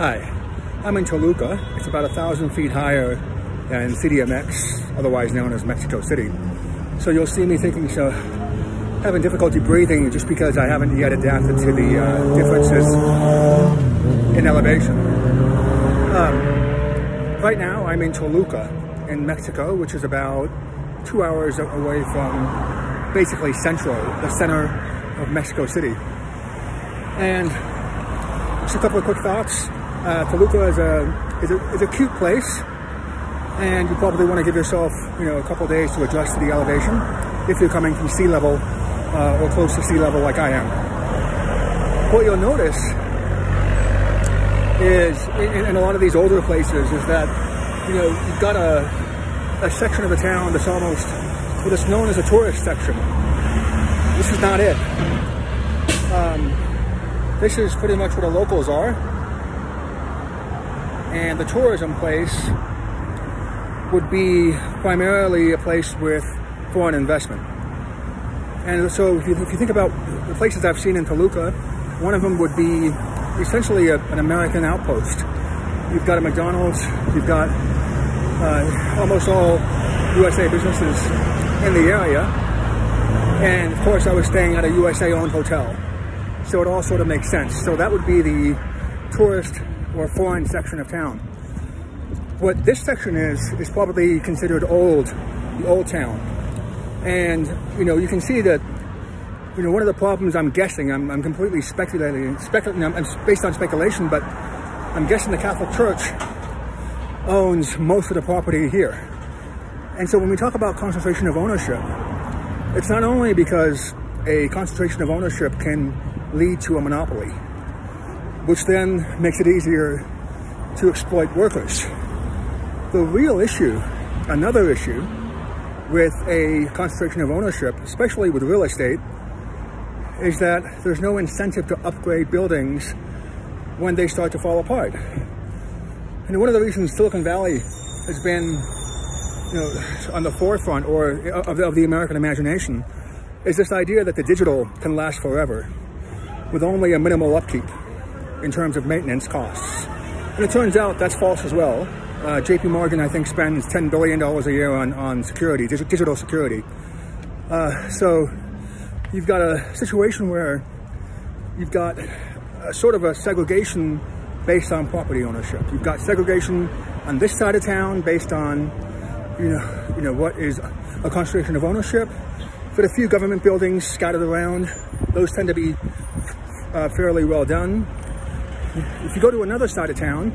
Hi, I'm in Toluca. It's about a thousand feet higher than CDMX, otherwise known as Mexico City. So you'll see me thinking, so having difficulty breathing just because I haven't yet adapted to the uh, differences in elevation. Um, right now, I'm in Toluca in Mexico, which is about two hours away from basically central, the center of Mexico City. And just a couple of quick thoughts. Uh, Toluca is a, is a, is a cute place and you probably want to give yourself, you know, a couple days to adjust to the elevation if you're coming from sea level uh, or close to sea level like I am. What you'll notice is in, in, a lot of these older places is that, you know, you've got a, a section of the town that's almost what is known as a tourist section. This is not it. Um, this is pretty much where the locals are and the tourism place would be primarily a place with foreign investment. And so if you, if you think about the places I've seen in Toluca, one of them would be essentially a, an American outpost. You've got a McDonald's, you've got uh, almost all USA businesses in the area. And of course I was staying at a USA owned hotel. So it all sort of makes sense. So that would be the tourist or foreign section of town. What this section is, is probably considered old, the old town. And, you know, you can see that, you know, one of the problems I'm guessing, I'm, I'm completely speculating, speculating, I'm, I'm based on speculation, but I'm guessing the Catholic Church owns most of the property here. And so when we talk about concentration of ownership, it's not only because a concentration of ownership can lead to a monopoly, which then makes it easier to exploit workers. The real issue, another issue, with a concentration of ownership, especially with real estate, is that there's no incentive to upgrade buildings when they start to fall apart. And one of the reasons Silicon Valley has been you know, on the forefront or of the, of the American imagination is this idea that the digital can last forever with only a minimal upkeep in terms of maintenance costs. And it turns out that's false as well. Uh, JP Morgan, I think, spends $10 billion a year on, on security, digital security. Uh, so you've got a situation where you've got a sort of a segregation based on property ownership. You've got segregation on this side of town based on, you know, you know what is a concentration of ownership. But a few government buildings scattered around, those tend to be uh, fairly well done. If you go to another side of town,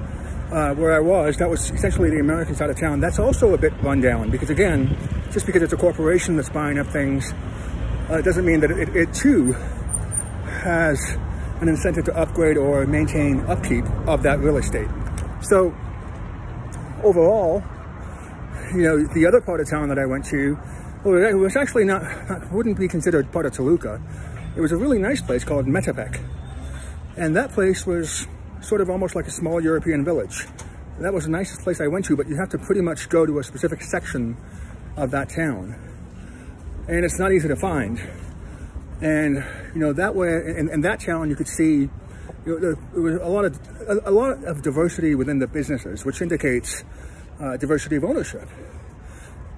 uh, where I was, that was essentially the American side of town, that's also a bit run down because again, just because it's a corporation that's buying up things, uh, doesn't mean that it, it, too has an incentive to upgrade or maintain upkeep of that real estate. So overall, you know, the other part of town that I went to, well, it was actually not, not wouldn't be considered part of Toluca. It was a really nice place called Metepec. And that place was sort of almost like a small European village. That was the nicest place I went to, but you have to pretty much go to a specific section of that town. And it's not easy to find. And, you know, that way, in, in that town, you could see, you know, there, was a lot of, a, a, lot of diversity within the businesses, which indicates uh, diversity of ownership,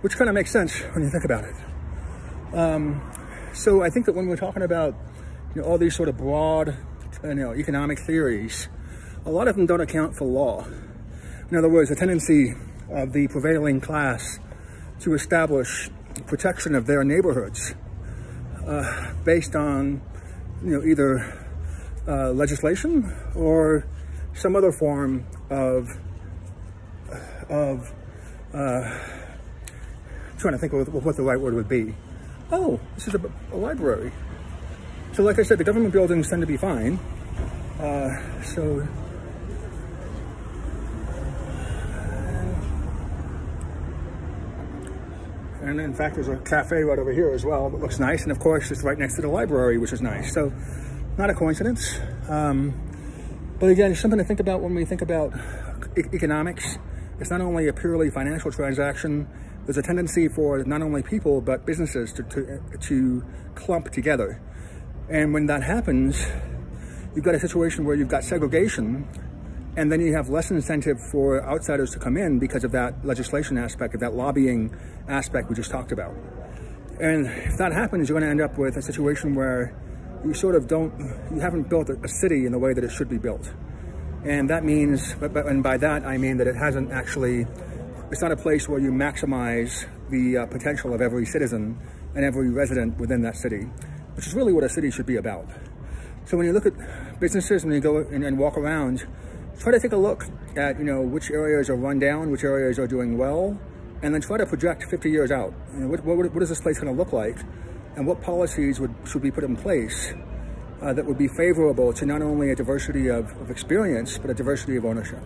which kind of makes sense when you think about it. Um, so I think that when we're talking about, you know, all these sort of broad you know, economic theories, a lot of them don't account for law. In other words, the tendency of the prevailing class to establish protection of their neighborhoods uh, based on, you know, either uh, legislation or some other form of, of uh, trying to think of what the right word would be. Oh, this is a, a library. So like I said, the government buildings tend to be fine. Uh, so and in fact, there's a cafe right over here as well that looks nice. And of course, it's right next to the library, which is nice. So not a coincidence. Um, but again, it's something to think about when we think about e economics. It's not only a purely financial transaction, there's a tendency for not only people, but businesses to, to, to clump together. And when that happens, you've got a situation where you've got segregation And then you have less incentive for outsiders to come in because of that legislation aspect, of that lobbying aspect we just talked about. And if that happens, you're going to end up with a situation where you sort of don't, you haven't built a, city in the way that it should be built. And that means, and by that I mean that it hasn't actually, it's not a place where you maximize the uh, potential of every citizen and every resident within that city, which is really what a city should be about. So when you look at businesses and you go and, and walk around, try to take a look at, you know, which areas are run down, which areas are doing well, and then try to project 50 years out. You know, what, what, what is this place going to look like? And what policies would, should be put in place uh, that would be favorable to not only a diversity of, of experience, but a diversity of ownership.